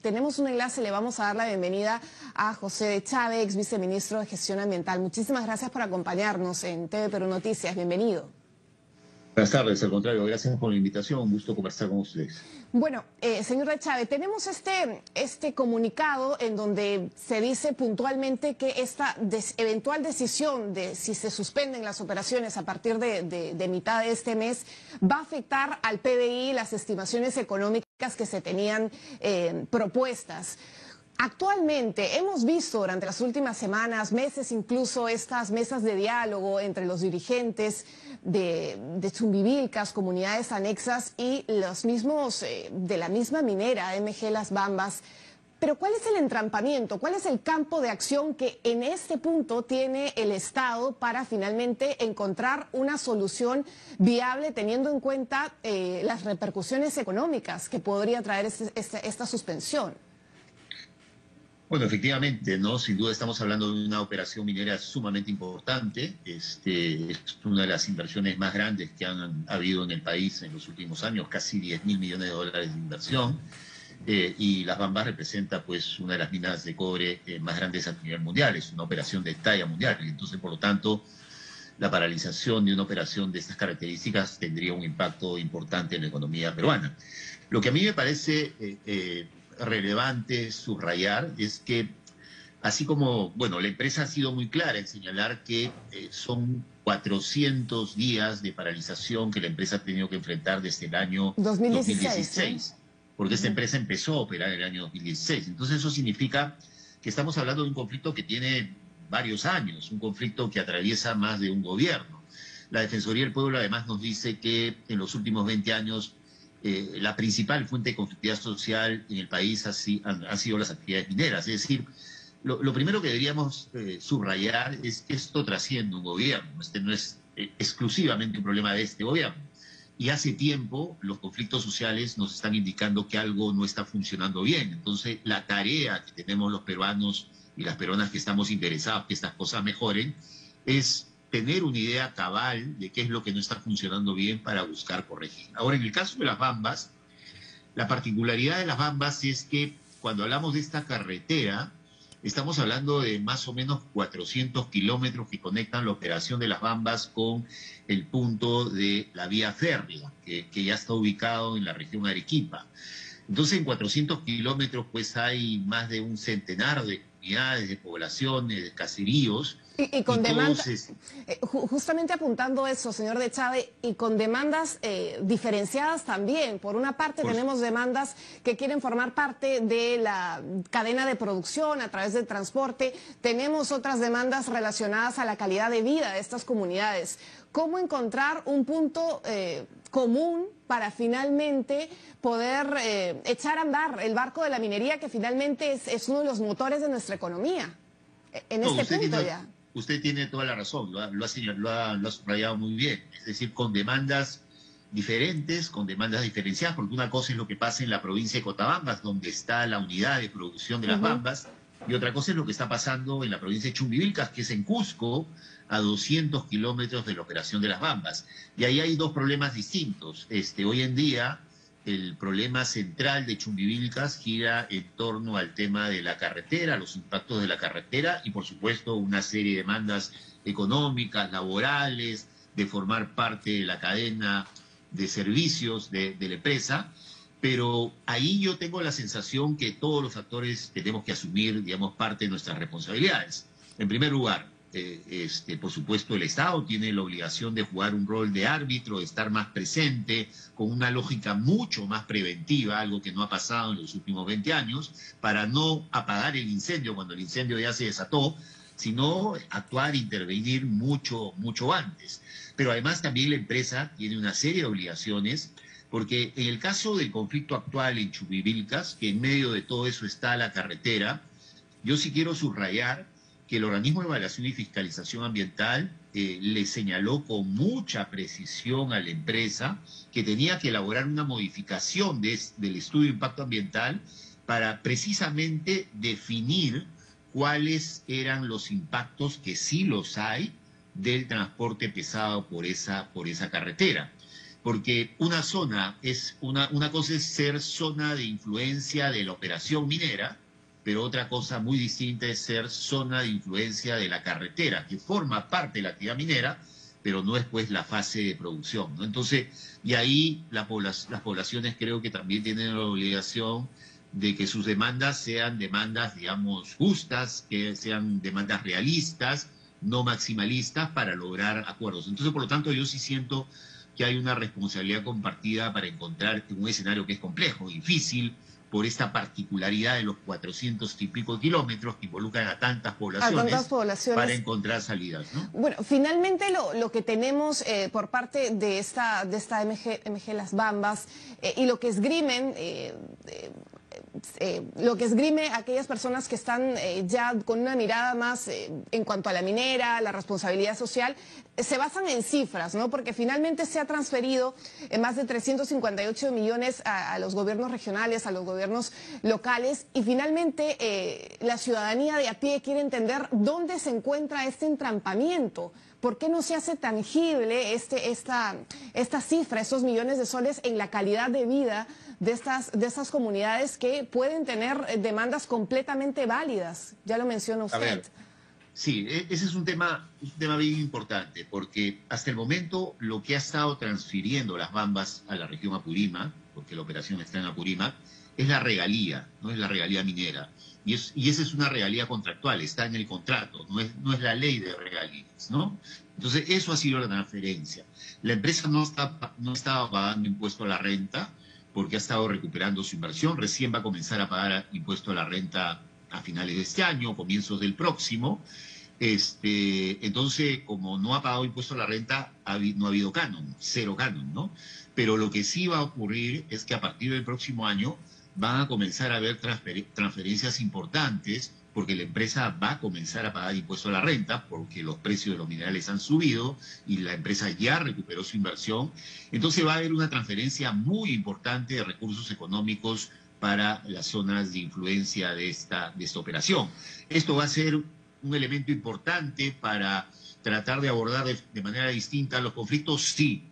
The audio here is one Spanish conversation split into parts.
tenemos un enlace, le vamos a dar la bienvenida a José de Chávez, viceministro de Gestión Ambiental. Muchísimas gracias por acompañarnos en TV Perú Noticias. Bienvenido. Buenas tardes, al contrario, gracias por la invitación, un gusto conversar con ustedes. Bueno, eh, señor de Chávez, tenemos este, este comunicado en donde se dice puntualmente que esta eventual decisión de si se suspenden las operaciones a partir de, mitad de este mes va a afectar al PBI las estimaciones económicas que se tenían eh, propuestas. Actualmente hemos visto durante las últimas semanas, meses incluso, estas mesas de diálogo entre los dirigentes de, Chumbivilcas, comunidades anexas y los mismos eh, de la misma minera, MG Las Bambas. Pero ¿cuál es el entrampamiento? ¿Cuál es el campo de acción que en este punto tiene el Estado para finalmente encontrar una solución viable teniendo en cuenta eh, las repercusiones económicas que podría traer este, este, esta suspensión? Bueno, efectivamente, ¿no? Sin duda estamos hablando de una operación minera sumamente importante. Este, es una de las inversiones más grandes que han habido en el país en los últimos años, casi 10 mil millones de dólares de inversión. Eh, y Las Bambas representa pues una de las minas de cobre eh, más grandes a nivel mundial, es una operación de talla mundial. Entonces, por lo tanto, la paralización de una operación de estas características tendría un impacto importante en la economía peruana. Lo que a mí me parece eh, relevante subrayar es que, así como, bueno, la empresa ha sido muy clara en señalar que eh, son 400 días de paralización que la empresa ha tenido que enfrentar desde el año 2016, porque esta empresa empezó a operar en el año 2016. Entonces eso significa que estamos hablando de un conflicto que tiene varios años, un conflicto que atraviesa más de un gobierno. La Defensoría del Pueblo además nos dice que en los últimos 20 años eh, la principal fuente de conflictividad social en el país ha, sido las actividades mineras. Es decir, lo, primero que deberíamos eh, subrayar es que esto trasciende un gobierno. Este no es eh, exclusivamente un problema de este gobierno. Y hace tiempo los conflictos sociales nos están indicando que algo no está funcionando bien. Entonces, la tarea que tenemos los peruanos y las peruanas que estamos interesados que estas cosas mejoren es tener una idea cabal de qué es lo que no está funcionando bien para buscar corregir. Ahora, en el caso de las bambas, la particularidad de las bambas es que cuando hablamos de esta carretera, estamos hablando de más o menos 400 kilómetros que conectan la operación de las bambas con el punto de la vía férrea, que, ya está ubicado en la región Arequipa. Entonces, en 400 kilómetros, pues hay más de un centenar de comunidades, de poblaciones, de caseríos, y, con demandas, eh, justamente apuntando eso, señor de Chávez, y con demandas eh, diferenciadas también. Por una parte tenemos demandas que quieren formar parte de la cadena de producción a través del transporte, tenemos otras demandas relacionadas a la calidad de vida de estas comunidades. ¿Cómo encontrar un punto eh, común para finalmente poder echar a andar el barco de la minería que finalmente es, uno de los motores de nuestra economía? E, en este punto ya usted tiene toda la razón, lo ha, lo, ha, subrayado muy bien, es decir, con demandas diferentes, con demandas diferenciadas, porque una cosa es lo que pasa en la provincia de Cotabambas, donde está la unidad de producción de las bambas, y otra cosa es lo que está pasando en la provincia de Chumbivilcas, que es en Cusco, a 200 kilómetros de la operación de las bambas. Y ahí hay dos problemas distintos. Este, hoy en día el problema central de Chumbivilcas gira en torno al tema de la carretera, los impactos de la carretera y por supuesto una serie de demandas económicas, laborales, de formar parte de la cadena de servicios de, la empresa. Pero ahí yo tengo la sensación que todos los actores tenemos que asumir, digamos, parte de nuestras responsabilidades. En primer lugar, eh, este, por supuesto, el Estado tiene la obligación de jugar un rol de árbitro, de estar más presente, con una lógica mucho más preventiva, algo que no ha pasado en los últimos 20 años, para no apagar el incendio cuando el incendio ya se desató, sino actuar, intervenir mucho, mucho antes. Pero además también la empresa tiene una serie de obligaciones, porque en el caso del conflicto actual en Chubivilcas, que en medio de todo eso está la carretera, yo sí quiero subrayar que el organismo de evaluación y fiscalización ambiental eh, le señaló con mucha precisión a la empresa que tenía que elaborar una modificación del estudio de impacto ambiental para precisamente definir cuáles eran los impactos que sí los hay del transporte pesado por esa, por esa carretera. porque una zona es una, una cosa es ser zona de influencia de la operación minera, pero otra cosa muy distinta es ser zona de influencia de la carretera, que forma parte de la actividad minera, pero no es pues la fase de producción. Entonces, y ahí las poblaciones creo que también tienen la obligación de que sus demandas sean demandas, digamos, justas, que sean demandas realistas, no maximalistas, para lograr acuerdos. Entonces, por lo tanto, yo sí siento que hay una responsabilidad compartida para encontrar un escenario que es complejo, difícil, por esta particularidad de los 400 y pico kilómetros que involucran a tantas poblaciones, para encontrar salidas. Bueno, finalmente lo, que tenemos eh, por parte de esta, de esta MG, MG Las Bambas eh, y lo que esgrimen eh, lo que esgrime aquellas personas que están eh, ya con una mirada más eh, en cuanto a la minera, la responsabilidad social, se basan en cifras, ¿no? Porque finalmente se ha transferido más de 358 millones a, los gobiernos regionales, a los gobiernos locales, y finalmente la ciudadanía de a pie quiere entender dónde se encuentra este entrampamiento. ¿Por qué no se hace tangible este, esta, esta cifra, esos millones de soles en la calidad de vida de estas, de esas comunidades que pueden tener eh, demandas completamente válidas. Ya lo mencionó usted. sí, e, ese es un tema, un tema bien importante, porque hasta el momento lo que ha estado transfiriendo las bambas a la región Apurima, porque la operación está en Apurima, es la regalía, no es la regalía minera. Y, es, y esa es una regalía contractual, está en el contrato, no es, no es la ley de regalías, ¿no? Entonces, eso ha sido la transferencia. La empresa no, está, no estaba pagando impuesto a la renta, porque ha estado recuperando su inversión. Recién va a comenzar a pagar impuesto a la renta a finales de este año, comienzos del próximo. Este, entonces, como no ha pagado impuesto a la renta, no ha habido canon, cero canon, ¿no? Pero lo que sí va a ocurrir es que a partir del próximo año van a comenzar a haber transferencias importantes porque la empresa va a comenzar a pagar impuesto a la renta, porque los precios de los minerales han subido y la empresa ya recuperó su inversión. Entonces va a haber una transferencia muy importante de recursos económicos para las zonas de influencia de esta, de esta operación. Esto va a ser un elemento importante para tratar de abordar de manera distinta los conflictos, sí,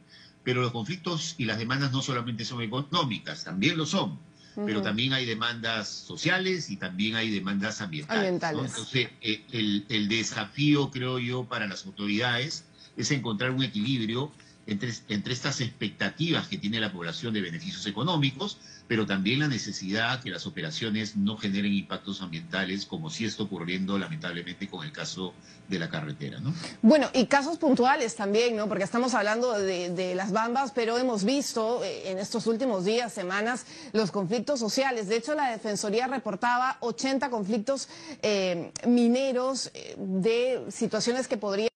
pero los conflictos y las demandas no solamente son económicas, también lo son pero también hay demandas sociales y también hay demandas ambientales. Entonces, eh, el, el desafío, creo yo, para las autoridades es encontrar un equilibrio entre, estas expectativas que tiene la población de beneficios económicos, pero también la necesidad que las operaciones no generen impactos ambientales, como sí está ocurriendo lamentablemente con el caso de la carretera. ¿no? Bueno, y casos puntuales también, ¿no? porque estamos hablando de, las bambas, pero hemos visto eh, en estos últimos días, semanas, los conflictos sociales. De hecho, la Defensoría reportaba 80 conflictos eh, mineros eh, de situaciones que podrían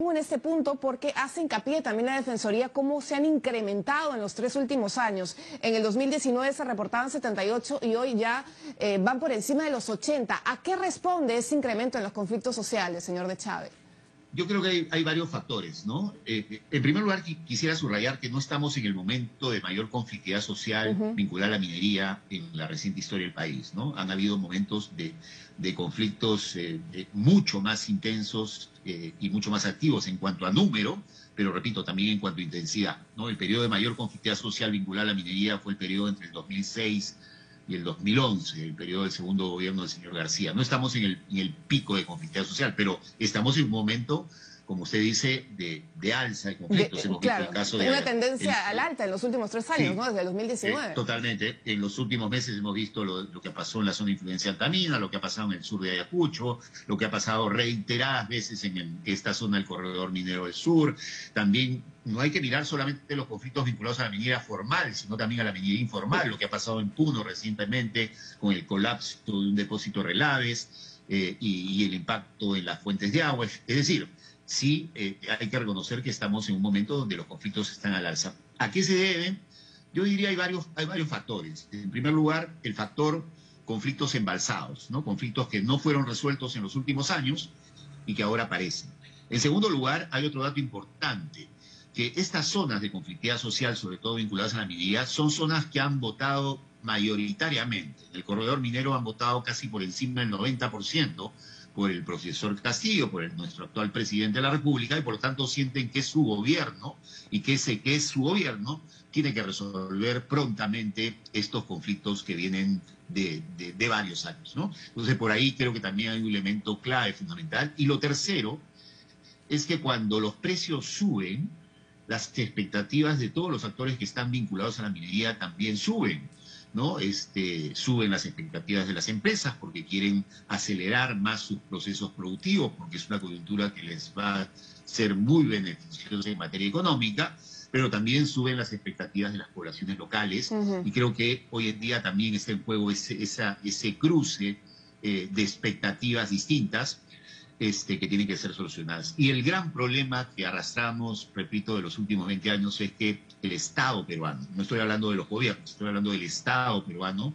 en este punto porque hace hincapié también la Defensoría cómo se han incrementado en los tres últimos años. En el 2019 se reportaban 78 y hoy ya eh, van por encima de los 80. ¿A qué responde ese incremento en los conflictos sociales, señor de Chávez? Yo creo que hay, varios factores, ¿no? Eh, eh, en primer lugar, quisiera subrayar que no estamos en el momento de mayor conflictividad social vinculada a la minería en la reciente historia del país, ¿no? Han habido momentos de, conflictos eh, mucho más intensos y mucho más activos en cuanto a número, pero repito, también en cuanto a intensidad, ¿no? El periodo de mayor conflictividad social vinculada a la minería fue el periodo entre el 2006 y el 2011, el periodo del segundo gobierno del señor García. No estamos en el, en el pico de conflictividad social, pero estamos en un momento como usted dice, de, de alza de conflictos. Hemos claro, el caso de, una tendencia al alta en los últimos tres años, ¿no? Desde el 2019. Eh, totalmente. En los últimos meses hemos visto lo, que pasó en la zona de influencia altamina, lo que ha pasado en el sur de Ayacucho, lo que ha pasado reiteradas veces en esta zona del corredor minero del sur. También no hay que mirar solamente los conflictos vinculados a la minería formal, sino también a la minería informal, lo que ha pasado en Puno recientemente con el colapso de un depósito Relaves eh, y, y el impacto en las fuentes de agua. Es decir, sí eh, hay que reconocer que estamos en un momento donde los conflictos están al alza. ¿A qué se deben? Yo diría hay varios, hay varios factores. En primer lugar, el factor conflictos embalsados, ¿no? conflictos que no fueron resueltos en los últimos años y que ahora aparecen. En segundo lugar, hay otro dato importante, que estas zonas de conflictividad social, sobre todo vinculadas a la minería, son zonas que han votado mayoritariamente. En el corredor minero han votado casi por encima del 90% por el profesor Castillo, por nuestro actual presidente de la República, y por lo tanto sienten que es su gobierno y que ese que es su gobierno tiene que resolver prontamente estos conflictos que vienen de, de, varios años. ¿no? Entonces, por ahí creo que también hay un elemento clave, fundamental. Y lo tercero es que cuando los precios suben, las expectativas de todos los actores que están vinculados a la minería también suben. ¿No? Este, suben las expectativas de las empresas porque quieren acelerar más sus procesos productivos, porque es una coyuntura que les va a ser muy beneficiosa en materia económica, pero también suben las expectativas de las poblaciones locales y creo que hoy en día también está en juego ese, esa, ese cruce eh, de expectativas distintas este, que tienen que ser solucionadas. Y el gran problema que arrastramos, repito, de los últimos 20 años es que el Estado peruano, no estoy hablando de los gobiernos, estoy hablando del Estado peruano,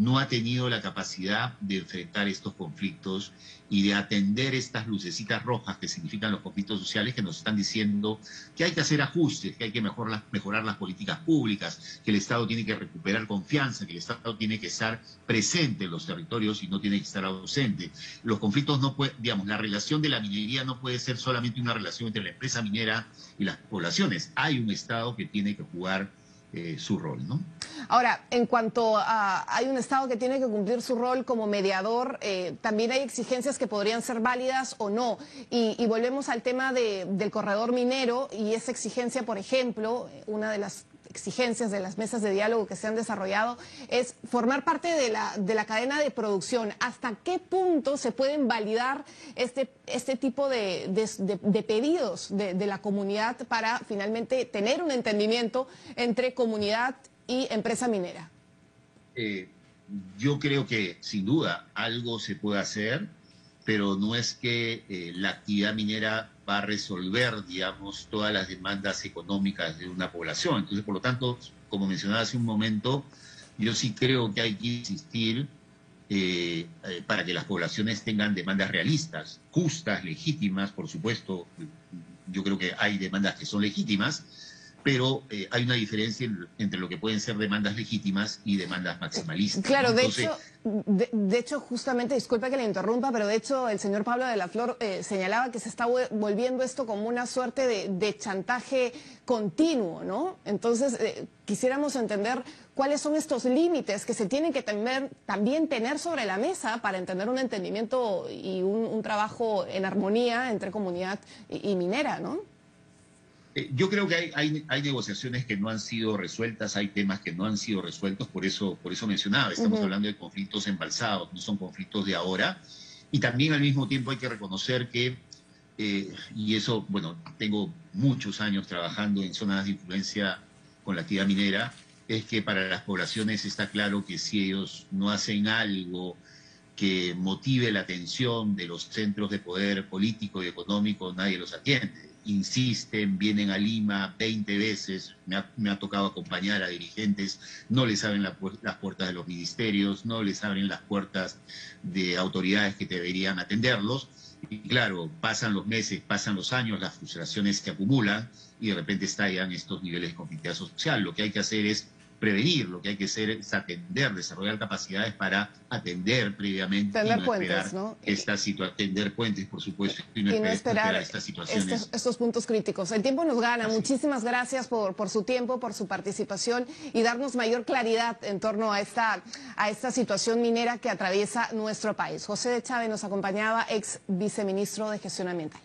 no ha tenido la capacidad de enfrentar estos conflictos y de atender estas lucecitas rojas que significan los conflictos sociales que nos están diciendo que hay que hacer ajustes, que hay que mejorar, las políticas públicas, que el Estado tiene que recuperar confianza, que el Estado tiene que estar presente en los territorios y no tiene que estar ausente. Los conflictos no pueden, digamos, la relación de la minería no puede ser solamente una relación entre la empresa minera y las poblaciones. Hay un Estado que tiene que jugar eh, su rol, ¿no? Ahora, en cuanto a hay un Estado que tiene que cumplir su rol como mediador, eh, también hay exigencias que podrían ser válidas o no. Y, volvemos al tema del corredor minero y esa exigencia, por ejemplo, una de las exigencias de las mesas de diálogo que se han desarrollado es formar parte de la, de la cadena de producción. ¿Hasta qué punto se pueden validar este, este tipo de, de, pedidos de, la comunidad para finalmente tener un entendimiento entre comunidad y empresa minera? Eh, yo creo que sin duda algo se puede hacer, pero no es que eh, la actividad minera va a resolver, digamos, todas las demandas económicas de una población. Entonces, por lo tanto, como mencionaba hace un momento, yo sí creo que hay que insistir eh, eh, para que las poblaciones tengan demandas realistas, justas, legítimas, por supuesto. Yo creo que hay demandas que son legítimas, pero eh, hay una diferencia entre lo que pueden ser demandas legítimas y demandas maximalistas. Claro, de, hecho, de, hecho, justamente, disculpa que le interrumpa, pero de hecho el señor Pablo de la Flor eh, señalaba que se está volviendo esto como una suerte de, chantaje continuo, ¿no? Entonces, eh, quisiéramos entender cuáles son estos límites que se tienen que también tener sobre la mesa para entender un entendimiento y un, trabajo en armonía entre comunidad y minera, ¿no? Eh, yo creo que hay, hay, negociaciones que no han sido resueltas, hay temas que no han sido resueltos, por eso, por eso mencionaba, estamos hablando de conflictos embalsados, no son conflictos de ahora. Y también al mismo tiempo hay que reconocer que, eh, y eso, bueno, tengo muchos años trabajando en zonas de influencia con la actividad minera, es que para las poblaciones está claro que si ellos no hacen algo que motive la atención de los centros de poder político y económico, nadie los atiende insisten, vienen a Lima 20 veces, me ha, tocado acompañar a dirigentes, no les abren las puertas de los ministerios, no les abren las puertas de autoridades que deberían atenderlos. Y claro, pasan los meses, pasan los años, las frustraciones se acumulan y de repente estallan estos niveles de conflictividad social. Lo que hay que hacer es prevenir, lo que hay que hacer es atender, desarrollar capacidades para atender previamente puentes, ¿no? Esta atender puentes, por supuesto, y no, esperar, estas situaciones. Estos, puntos críticos. El tiempo nos gana. Muchísimas gracias por, por su tiempo, por su participación y darnos mayor claridad en torno a esta, a esta situación minera que atraviesa nuestro país. José de Chávez nos acompañaba, ex viceministro de Gestión Ambiental.